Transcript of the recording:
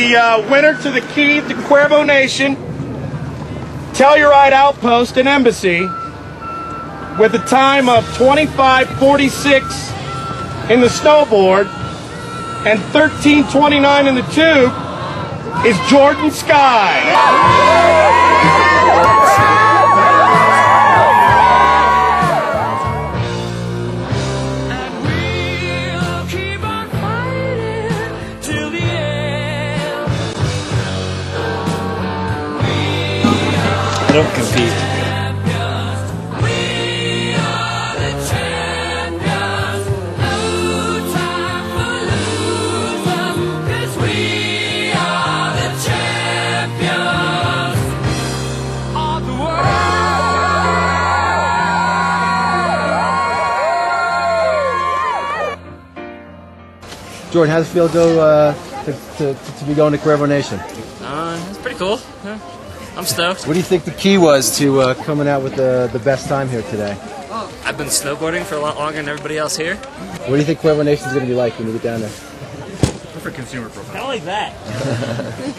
the uh, winner to the key to Cuervo Nation, Telluride Outpost and Embassy, with a time of 25.46 in the snowboard and 13.29 in the tube, is Jordan Sky. Champions We are the champions. No time for loose we are the champions of the world. Jordan, how does it feel to go uh, to, to, to be going to Cuervo Nation? Uh, it's pretty cool. Yeah. I'm stoked. What do you think the key was to uh, coming out with the, the best time here today? I've been snowboarding for a lot longer than everybody else here. What do you think Cuervo Nation is going to be like when you get down there? For consumer profile, kind of like that.